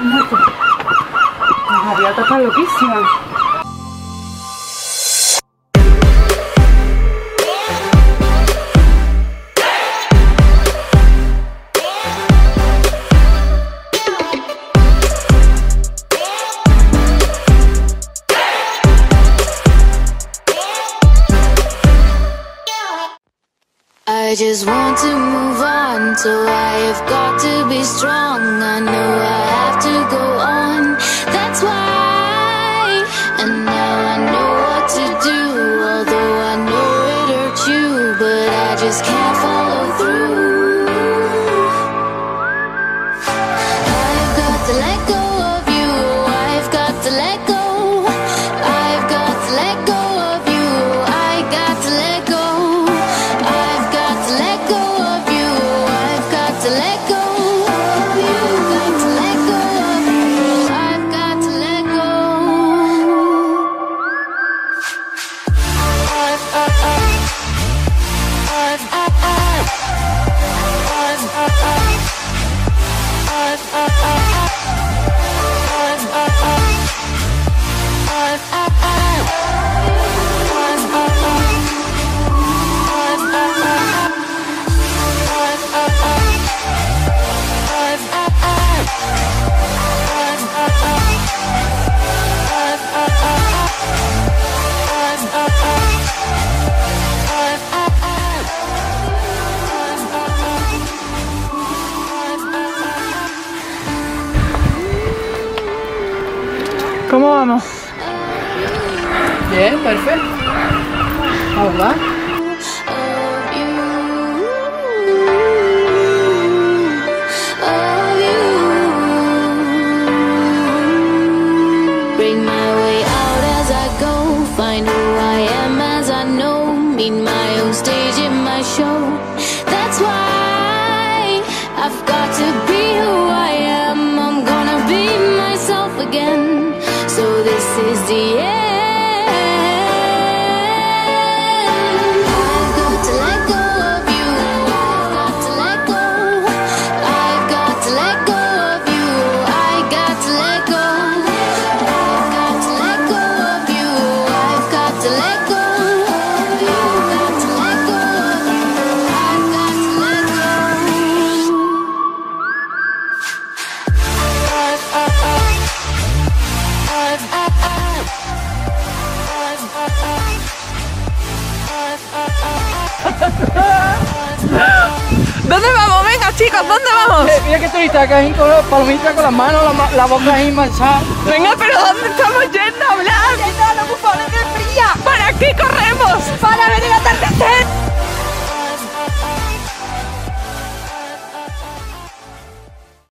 La gaviota está loquísima. I just want to move on, so I have got to be strong. I know I have to go on, that's why. And now I know what to do, although I know it hurt you, but I just can't I, I, I, ¿Cómo vamos? Bien, perfecto. Vamos, va. of you, of you. Bring my way out as I go, find who I am as I know, meet my own stage in my show. That's why I've got to be See Yeah. ¿Dónde vamos? Venga, chicos, ¿dónde vamos? Eh, Mira que turista que ahí con con las manos, la, la boca ahí manchada. Venga, pero ¿dónde estamos yendo a hablar? ¡Yendo a los bufones de fría! ¿Para qué corremos? ¡Para ver el atardecer!